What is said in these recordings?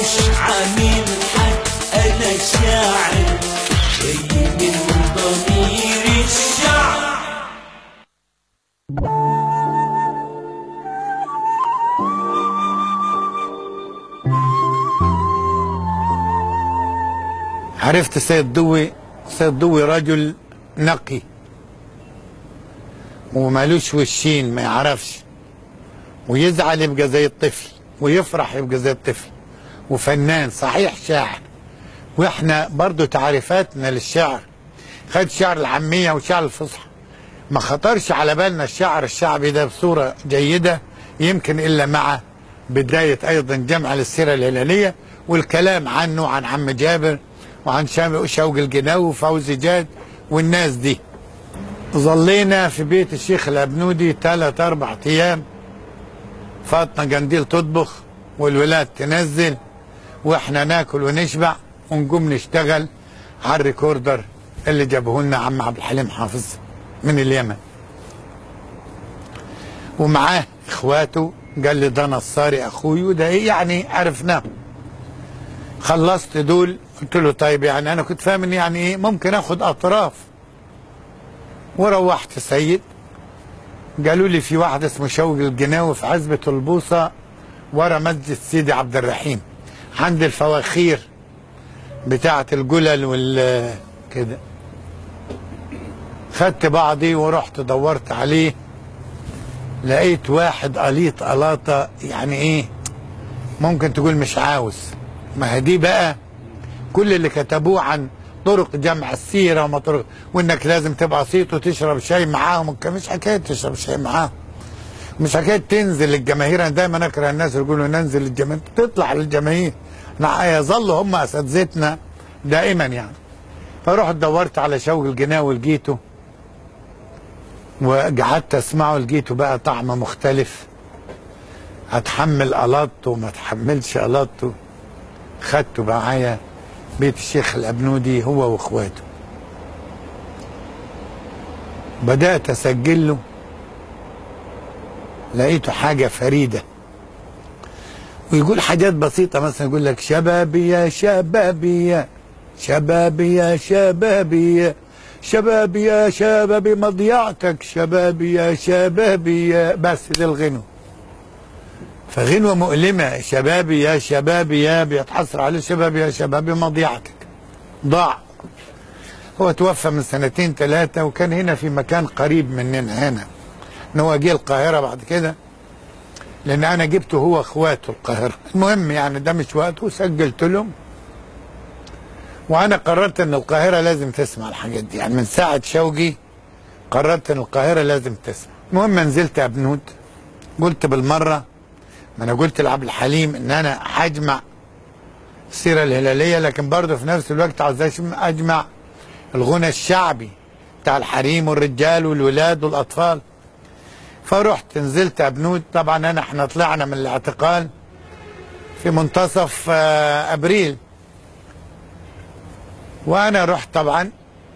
مش عامل حد أنا شاعر. جاي من ضمير الشعب عرفت سيد ضوي سيد ضوي رجل نقي. ومالوش وشين ما يعرفش. ويزعل يبقى زي الطفل ويفرح يبقى زي الطفل وفنان صحيح شاعر. وإحنا برضو تعريفاتنا للشعر. خد شعر العامية وشعر الفصحى. ما خطرش على بالنا الشعر الشعبي ده بصورة جيدة يمكن إلا مع بداية أيضا جمع للسيرة الهلالية والكلام عنه عن عم جابر وعن شوقي الجناوي وفوزي جاد والناس دي. ظلينا في بيت الشيخ الأبنودي ثلاث أربع أيام. فاطمة جنديل تطبخ والولاد تنزل. وإحنا ناكل ونشبع ونقوم نشتغل على الريكوردر اللي جابه لنا عم عبد الحليم حافظ من اليمن. ومعاه إخواته قال لي ده نصاري أخوي وده إيه يعني عرفناه. خلصت دول قلت له طيب يعني أنا كنت فاهم إن يعني إيه ممكن آخد أطراف. وروحت سيد. قالوا لي في واحد اسمه شوقي الجناوي في عزبة البوصة ورا مسجد سيدي عبد الرحيم. عند الفواخير بتاعة الجلل وال كده. خدت بعضي ورحت دورت عليه لقيت واحد قليط قلاطة يعني إيه ممكن تقول مش عاوز. ما هي دي بقى كل اللي كتبوه عن طرق جمع السيرة وما طرق وإنك لازم تبقى صيت وتشرب شاي معاهم مش حكاية تشرب شاي معاهم. مش حكاية تنزل الجماهير أنا دايما أكره الناس اللي يقولوا ننزل الجماهير تطلع للجماهير. نع- يظلوا هم اساتذتنا دائما يعني. فرحت دورت على شوقي الجناوي لقيته وقعدت أسمعه لقيته بقى طعم مختلف. أتحمل قلاطته وما اتحملش قلاطته خدته معايا. بيت الشيخ الأبنودي هو وإخواته. بدأت اسجل له لقيته حاجة فريدة. ويقول حاجات بسيطة مثلا يقول لك شبابي يا شبابي يا شبابي يا شبابي يا شبابي مضيعتك شبابي يا شبابي يا بس ده الغنو فغنوة مؤلمة شبابي يا شبابي يا بيتحصر عليه شبابي يا شبابي مضيعتك. ضاع. هو توفى من سنتين ثلاثة وكان هنا في مكان قريب مننا هنا. ان هو جه القاهرة بعد كده لأن أنا جبته هو أخواته القاهرة. المهم يعني ده مش وقته وسجلت لهم. وأنا قررت إن القاهرة لازم تسمع الحاجات دي. يعني من ساعة شوقي قررت إن القاهرة لازم تسمع. المهم نزلت ابنود قلت بالمرة ما أنا قلت لعبد الحليم إن أنا هجمع السيرة الهلالية لكن برضه في نفس الوقت عاوز أجمع الغنى الشعبي بتاع الحريم والرجال والولاد والأطفال. فرحت نزلت ابنود طبعا أنا إحنا طلعنا من الاعتقال في منتصف آه، أبريل. وأنا رحت طبعا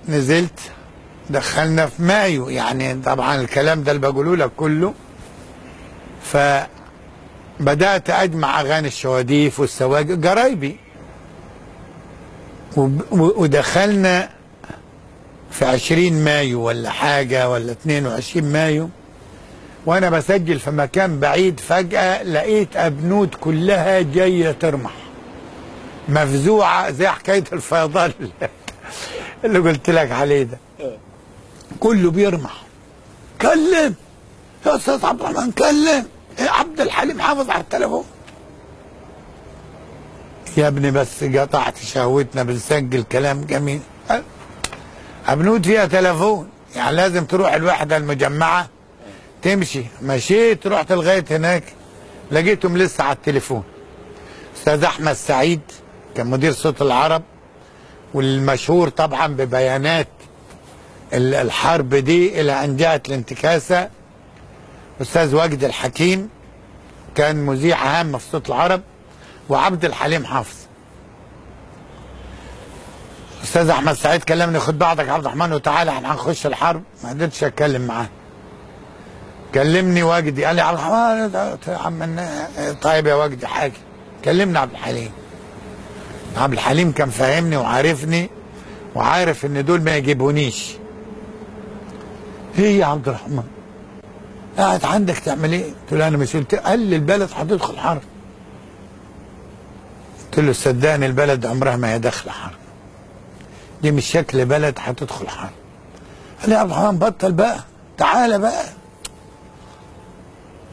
نزلت دخلنا في مايو. يعني طبعا الكلام ده اللي بقوله لك كله. فبدأت أجمع أغاني الشواديف والسواق قرايبي. وب- و- ودخلنا في 20 مايو ولا حاجة ولا 22 مايو. وأنا بسجل في مكان بعيد فجأة لقيت أبنود كلها جاية ترمح. مفزوعة زي حكاية الفيضان اللي- قلت لك عليه ده. كله بيرمح. كلم! يا أستاذ عبد الرحمن كلم! يا عبد الحليم حافظ على التليفون. يا ابني بس قطعت شهوتنا بنسجل كلام جميل. أبنود فيها تليفون. يعني لازم تروح الوحدة المجمعة تمشي. مشيت رحت لغاية هناك لقيتهم لسه على التليفون. أستاذ أحمد سعيد كان مدير صوت العرب والمشهور طبعا ببيانات ال- الحرب دي إلى أن جاءت الانتكاسة. أستاذ وجد الحكيم كان مذيع هام في صوت العرب وعبد الحليم حافظ. أستاذ أحمد سعيد كلمني خد بعضك يا عبد الرحمن وتعالى إحنا هنخش الحرب. ما قدرتش أتكلم معاه. كلمني وجدي قال لي ده- يا عم طيب يا وجدي حاجة. كلمني عبد الحليم. عبد الحليم كان فاهمني وعارفني وعارف إن دول ما يجيبونيش. إيه يا عبد الرحمن قاعد عندك تعمل إيه؟ قلت له أنا قلت قال لي البلد هتدخل حرب قلت له صدقني البلد عمرها ما هي داخله حرب. دي مش شكل بلد هتدخل حرب قال لي يا عبد الرحمن بطل بقى تعالى بقى.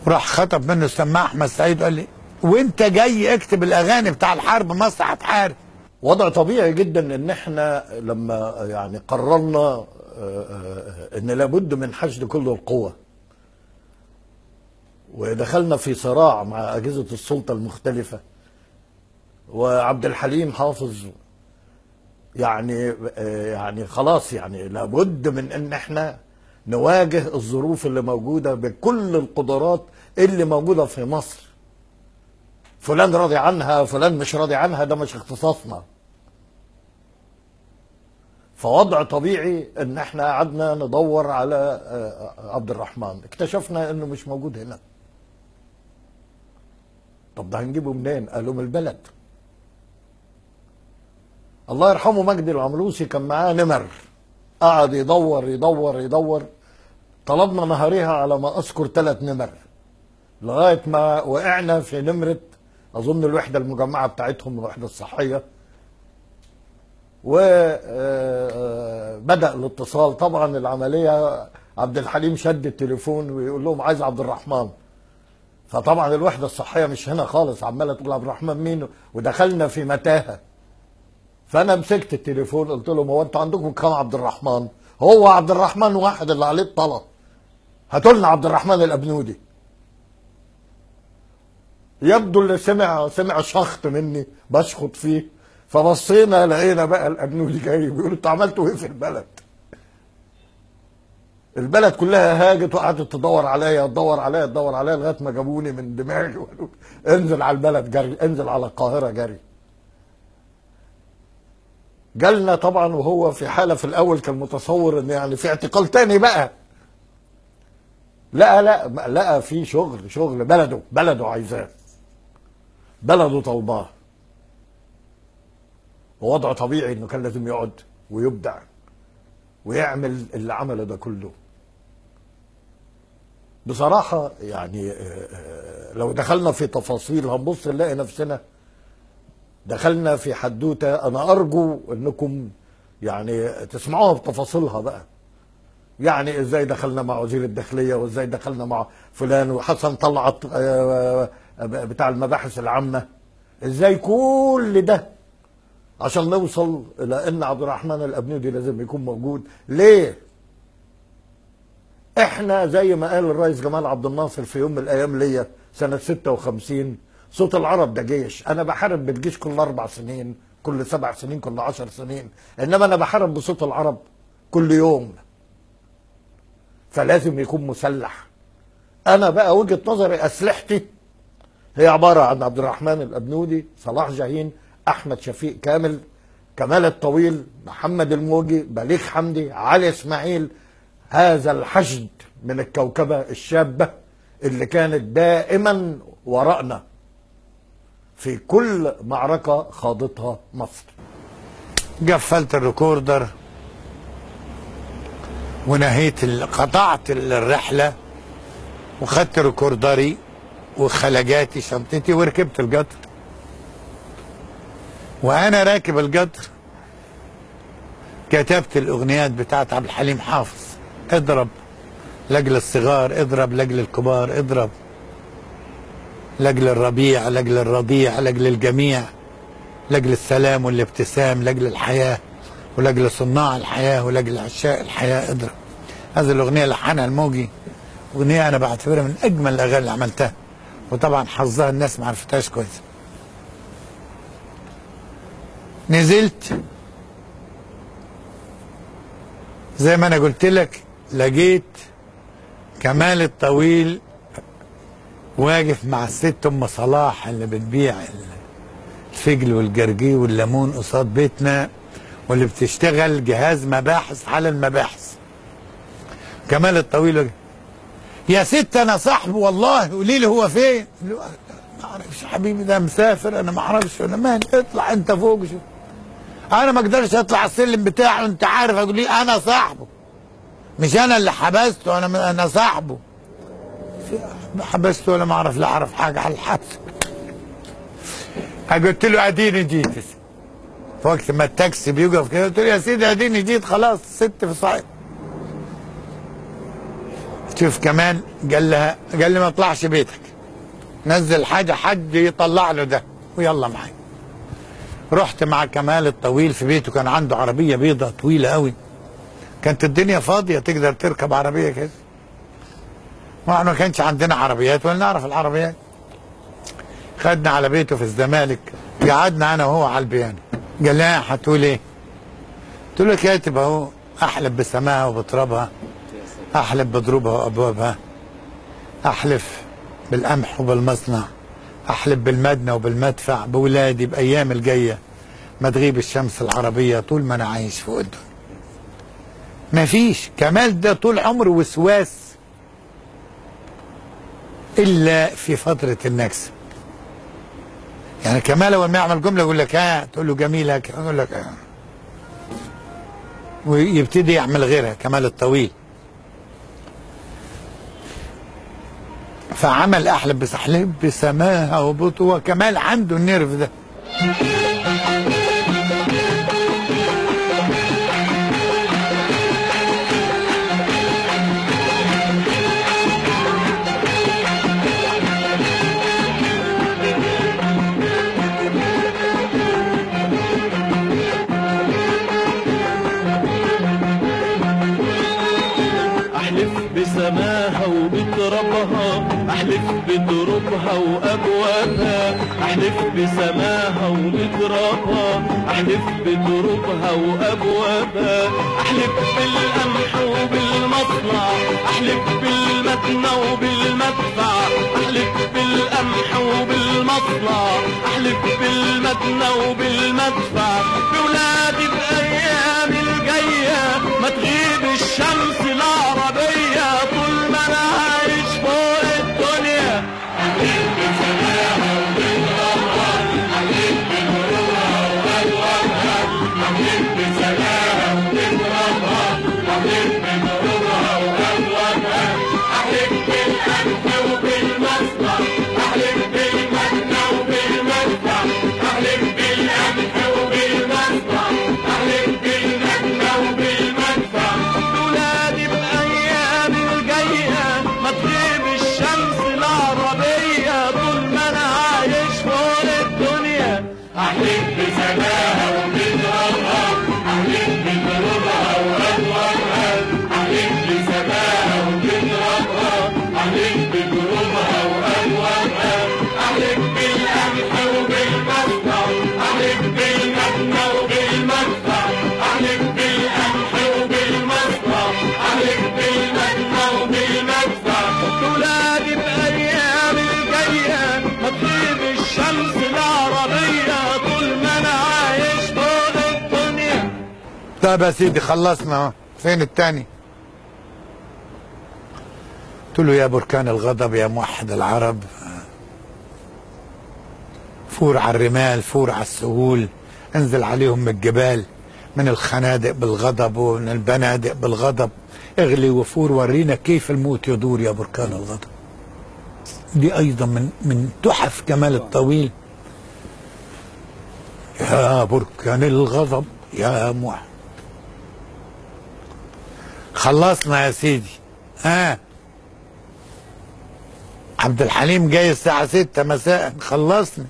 وراح خطب منه السماع أحمد سعيد وقال لي وأنت جاي اكتب الأغاني بتاع الحرب مصر هتحارب. وضع طبيعي جدا إن إحنا لما يعني قررنا آه، آه، إن لابد من حشد كل القوى. ودخلنا في صراع مع أجهزة السلطة المختلفة. وعبد الحليم حافظ يعني آه، يعني خلاص يعني لابد من إن إحنا نواجه الظروف اللي موجودة بكل القدرات اللي موجودة في مصر. فلان راضي عنها فلان مش راضي عنها ده مش اختصاصنا. فوضع طبيعي إن إحنا قعدنا ندور على آه، عبد الرحمن اكتشفنا إنه مش موجود هنا. طب ده هنجيبه منين؟ قالوا من البلد. الله يرحمه مجدي العملوسي كان معاه نمر. قعد يدور يدور يدور. طلبنا نهاريها على ما أذكر ثلاث نمر. لغاية ما وقعنا في نمرة أظن الوحدة المجمعة بتاعتهم الوحدة الصحية. وبدا الاتصال. طبعا العملية عبد الحليم شد التليفون ويقول لهم عايز عبد الرحمن. فطبعا الوحدة الصحية مش هنا خالص عمالة تقول عبد الرحمن مين؟ ودخلنا في متاهة. فأنا مسكت التليفون قلت لهم هو أنتوا عندكم كام عبد الرحمن؟ هو عبد الرحمن واحد اللي عليه الطلب. هاتوا لنا عبد الرحمن الأبنودي. يبدو اللي سمع سمع شخط مني بشخط فيه. فبصينا لقينا بقى الابنودي جاي بيقول أنتوا عملتوا إيه في البلد؟ البلد كلها هاجت وقعدت تدور عليا تدور عليا تدور عليا لغاية ما جابوني من دماغي وقالوا انزل على البلد جري انزل على القاهرة جري. جالنا طبعا وهو في حالة في الأول كان متصور إن يعني في اعتقال تاني بقى. لا لا لقى في شغل شغل بلده بلده عايزاه. بلده طلباه ووضع طبيعي إنه كان لازم يقعد ويبدع ويعمل اللي عمله ده كله. بصراحة يعني آه، آه، لو دخلنا في تفاصيل هنبص نلاقي نفسنا دخلنا في حدوتة. أنا أرجو أنكم يعني تسمعوها بتفاصيلها بقى. يعني إزاي دخلنا مع وزير الداخلية وإزاي دخلنا مع فلان وحسن طلعت آه، بتاع المباحث العامة. إزاي كل ده؟ عشان نوصل إلى إن عبد الرحمن الأبنودي لازم يكون موجود. ليه؟ إحنا زي ما قال الرئيس جمال عبد الناصر في يوم من الأيام ليا سنة 56 صوت العرب ده جيش. أنا بحارب بالجيش كل أربع سنين كل سبع سنين كل عشر سنين. إنما أنا بحارب بصوت العرب كل يوم. فلازم يكون مسلح. أنا بقى وجهة نظري أسلحتي هي عبارة عن عبد الرحمن الأبنودي صلاح جاهين أحمد شفيق كامل كمال الطويل محمد الموجي بليغ حمدي علي إسماعيل. هذا الحشد من الكوكبة الشابة اللي كانت دائما وراءنا في كل معركة خاضتها مصر. قفلت ال recorder ونهيت قطعت ال- الرحلة وخدت recorder ي. وخلجاتي شنطتي وركبت القطر. وأنا راكب القطر كتبت الأغنيات بتاعت عبد الحليم حافظ. اضرب لاجل الصغار اضرب لاجل الكبار اضرب لاجل الربيع لاجل الرضيع لاجل الجميع لاجل السلام والابتسام لاجل الحياة ولاجل صناع الحياة ولاجل عشاق الحياة. اضرب. هذه الأغنية لحنها الموجي أغنية أنا بعتبرها من أجمل الأغاني اللي عملتها. وطبعا حظها الناس ما عرفتهاش كويس. نزلت. زي ما أنا قلت لك لقيت كمال الطويل واقف مع الست أم صلاح اللي بتبيع الفجل والجرجير والليمون قصاد بيتنا واللي بتشتغل جهاز مباحث على المباحث. كمال الطويل يا ست أنا صاحبه والله قولي لي هو فين؟ ما أعرفش حبيبي ده مسافر أنا ما أعرفش أنا مالي اطلع أنت فوق شوف أنا ما أقدرش أطلع السلم بتاعه أنت عارف أقول ليه أنا صاحبه. مش أنا اللي حبسته أنا أنا صاحبه. ما حبسته ولا ما أعرف؟ لا أعرف حاجة على الحبس قلت له أديني جيت. وقت ما التاكسي بيوقف كده قلت له يا سيدي أديني جيت خلاص ست في صعيد شوف كمان قال لها قال لي ما اطلعش بيتك. نزل حاجة حد يطلع له ده. ويلا معايا. رحت مع كمال الطويل في بيته. كان عنده عربية بيضة طويلة قوي كانت الدنيا فاضية تقدر تركب عربية كده. وإحنا ما كانش عندنا عربيات ولا نعرف العربيات. خدنا على بيته في الزمالك. قعدنا أنا وهو على البيانو. قال لي "ها، هتقول إيه؟ قلت له كاتب أهو أحلف بسماها وبترابها أحلف بضروبها وأبوابها. أحلف بالقمح وبالمصنع. أحلف بالمدنى وبالمدفع بولادي بأيام الجاية. ما تغيب الشمس العربية طول ما أنا عايش فوق الدنيا مفيش كمال ده طول عمره وسواس إلا في فترة النكسة. يعني كمال أول ما يعمل جملة يقول لك ها تقول له جميله ك- يقول لك آه. ويبتدي يعمل غيرها كمال الطويل. فعمل احلب بس احلب بسماها وبطوة. كمال عنده النيرف ده. احلف بسماها وبترابها احلف بترابها وأبوابها. احلف بالقمح وبالمصنع احلف بالمدنى وبالمدفع. احلف بالقمح وبالمصنع احلف بالمدنى وبالمدفع. بولادي طب يا سيدي خلصنا. فين التاني؟ قلت له يا بركان الغضب يا موحد العرب. فور على الرمال فور على السهول. انزل عليهم من الجبال من الخنادق بالغضب ومن البنادق بالغضب. اغلي وفور ورينا كيف الموت يدور يا بركان الغضب. دي أيضا من من تحف كمال الطويل. يا بركان الغضب يا موحد خلصنا يا سيدي. ها؟ عبد الحليم جاي الساعة ستة مساء خلصنا.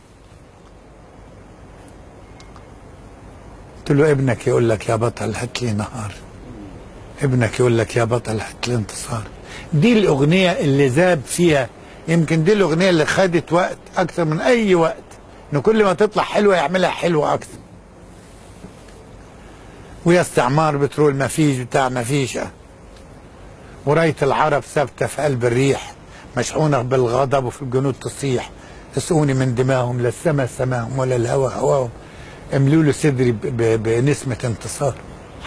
قلت له ابنك يقول لك يا بطل هات لي نهار. ابنك يقول لك يا بطل هات لي انتصار. دي الأغنية اللي ذاب فيها يمكن دي الأغنية اللي خدت وقت أكثر من أي وقت إن كل ما تطلع حلوة يعملها حلوة أكثر. ويا استعمار بترول ما فيش بتاع ما فيش. وراية العرب ثابتة في قلب الريح مشحونة بالغضب وفي الجنود تصيح. اسقوني من دماهم لا السما سماهم ولا الهوى هواهم. املوا له صدري بنسمة انتصار.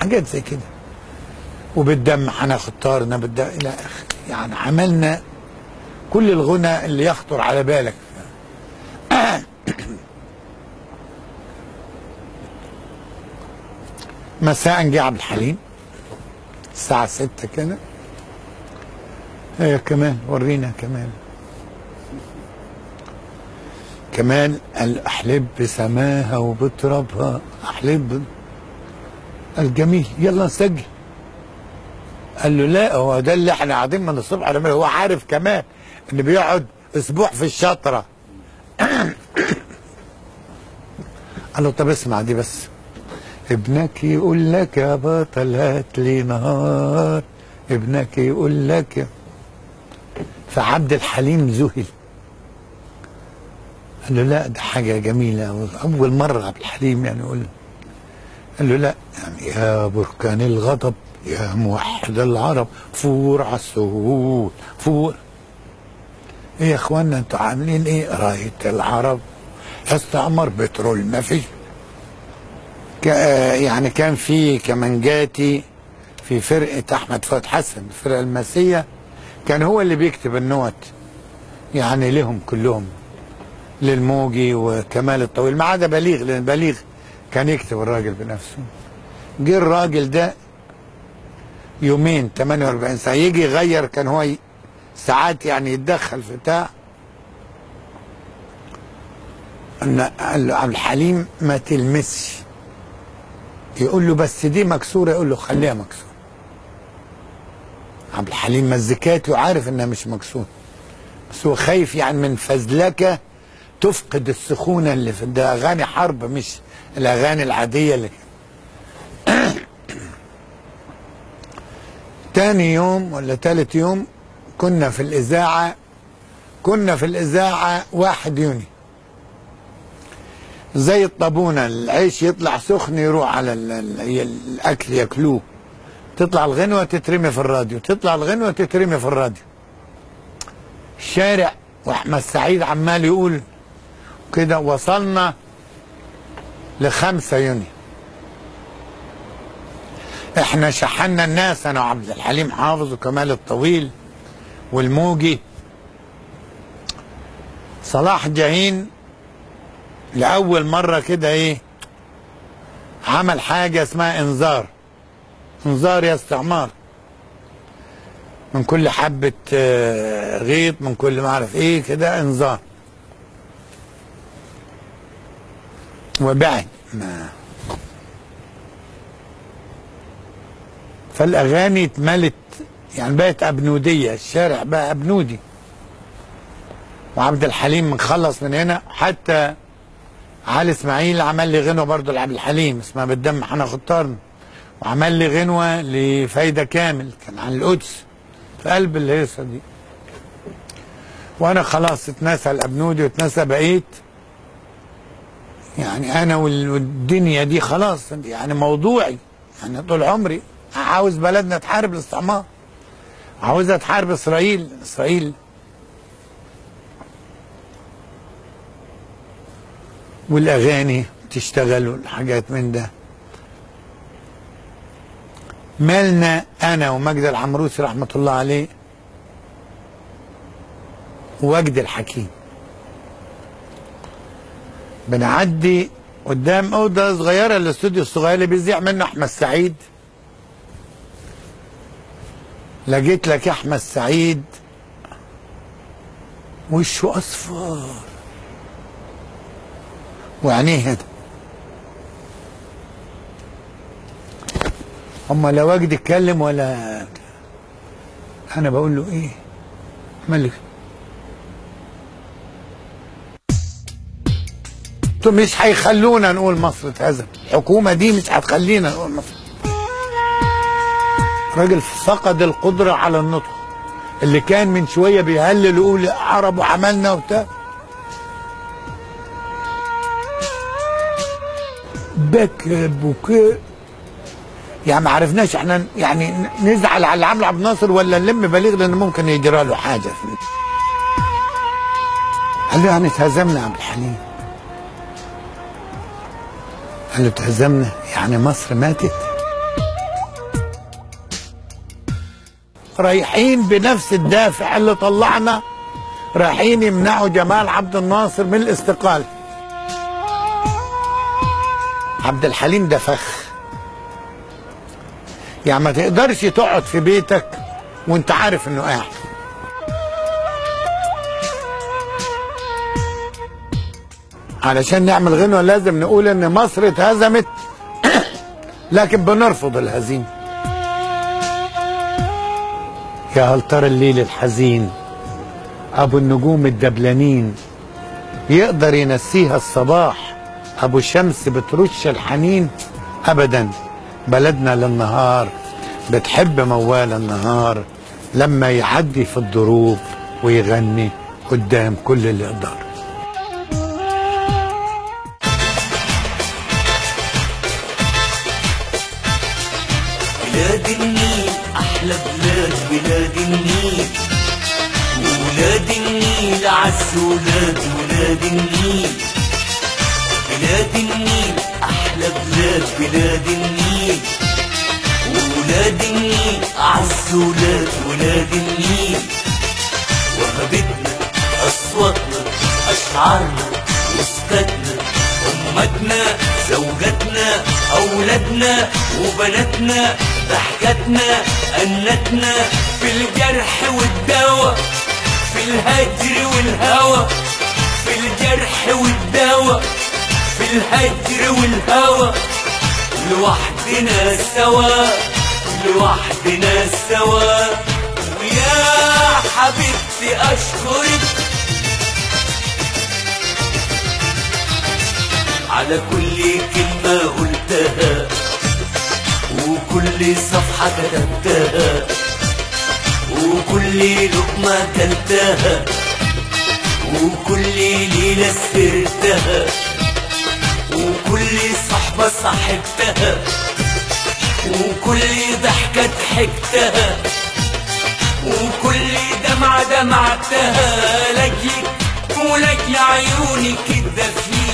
حاجات زي كده. وبالدم هناخد طارنا بالدم إلى آخره. يعني عملنا كل الغنى اللي يخطر على بالك. مساء جه عبد الحليم. الساعة 6 كده. هي كمان ورينا كمان. كمان قال احلب بسماها وبترابها أحلب. الجميل. يلا نسجل قال له لا هو ده اللي إحنا قاعدين من الصبح على هو عارف كمان إن بيقعد أسبوع في الشطرة. قال له طب اسمع دي بس. ابنك يقول لك يا بطل هات لي نهار. ابنك يقول لك فعبد الحليم ذهل. قال له لا ده حاجة جميلة. أول مرة عبد الحليم يعني يقول قال له لا يعني يا بركان الغضب يا موحد العرب فور على السهول فور. إيه يا إخوانا أنتوا عاملين إيه؟ راية العرب استعمر بترول ما فيش. يعني كان في كمانجاتي في فرقة أحمد فؤاد حسن الفرقة الماسية كان هو اللي بيكتب النوت. يعني لهم كلهم. للموجي وكمال الطويل. ما عدا بليغ لأن بليغ كان يكتب الراجل بنفسه. جه الراجل ده يومين 48 ساعة يجي يغير كان هو ساعات يعني يتدخل في بتاع. أن عبد الحليم ما تلمسش. يقول له بس دي مكسورة يقول له خليها مكسورة. عبد الحليم مزيكاته وعارف إنها مش مكسوره بس هو خايف يعني من فزلكة تفقد السخونة اللي في ده أغاني حرب مش الأغاني العادية اللي تاني يوم ولا تالت يوم كنا في الإذاعة كنا في الإذاعة واحد يوني. زي الطابونة العيش يطلع سخن يروح على ال- ال- الأكل ياكلوه. تطلع الغنوة تترمي في الراديو تطلع الغنوة تترمي في الراديو. الشارع وأحمد سعيد عمال يقول كده وصلنا لخمسة يونيو. إحنا شحنا الناس أنا وعبد الحليم حافظ وكمال الطويل والموجي. صلاح جاهين لأول مرة كده إيه عمل حاجة اسمها إنذار. انذار يا استعمار من كل حبة آه، غيط من كل ما أعرف إيه كده انذار وبعد ما فالأغاني اتملت يعني بقت أبنودية الشارع بقى أبنودي. وعبد الحليم مخلص من هنا حتى علي إسماعيل عمل لي غنوة برضه لعبد الحليم اسمها بالدم حنا خطارنا. وعمل لي غنوة لفايدة كامل كان عن القدس في قلب الهيصه دي. وأنا خلاص اتنسى الأبنودي واتنسى بقيت. يعني أنا وال- والدنيا دي خلاص يعني موضوعي. يعني طول عمري عاوز بلدنا تحارب الاستعمار. عاوزها تحارب إسرائيل إسرائيل. والأغاني تشتغل والحاجات من ده. مالنا أنا ومجد العمروسي رحمة الله عليه ووجد الحكيم. بنعدي قدام أوضة صغيرة الاستوديو الصغير اللي بيذيع منه أحمد سعيد. لقيت لك يا أحمد سعيد. وشه أصفر. وعينيه هنا أما لا وجد اتكلم ولا أنا بقول له إيه؟ ملك. مش هيخلونا نقول مصر اتهزم الحكومة دي مش هتخلينا نقول مصر. راجل فقد القدرة على النطق. اللي كان من شوية بيهلل ويقول عرب وعملنا وبتاع. بكى بكاء يعني ما عرفناش إحنا يعني نزعل على اللي عبد الناصر ولا نلم بليغ لأن ممكن يجرى له حاجة قال له يعني اتهزمنا يا عبد الحليم. قال له اتهزمنا؟ يعني مصر ماتت. رايحين بنفس الدافع اللي طلعنا. رايحين يمنعوا جمال عبد الناصر من الاستقالة. عبد الحليم ده فخ. يعني ما تقدرش تقعد في بيتك وانت عارف انه قاعد. علشان نعمل غنوة لازم نقول إن مصر اتهزمت. لكن بنرفض الهزيمة. يا هل ترى الليل الحزين؟ أبو النجوم الدبلانين. يقدر ينسيها الصباح. أبو شمس بترش الحنين ابدا. بلدنا للنهار بتحب موال النهار لما يعدي في الضروب ويغني قدام كل اللي يقدر. بلاد النيل أحلى بلاد بلاد النيل. ولاد النيل عز ولاد ولاد النيل. بلاد النيل أحلى بلاد بلاد النيل. ولاد النيل أعز ولاد ولاد النيل. وهبتنا أصواتنا أشعارنا وسكتنا أمتنا زوجاتنا أولادنا وبناتنا ضحكتنا أنتنا في الجرح والدواء في الهجر والهوى في الجرح والدواء. الهجر والهوى لوحدنا سوا لوحدنا سوا. ويا حبيبتي أشكرك. على كل كلمة قلتها وكل صفحة كتبتها وكل لقمة كلتها وكل ليلة سهرتها وكل صحبة صاحبتها. وكل ضحكة ضحكتها. وكل دمعة دمعتها. لجلك ولك عيونك الدفين يا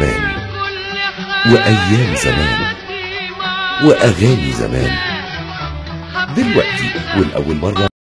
زمان وأيام زمان وأغاني زمان. دلوقتي والأول مرة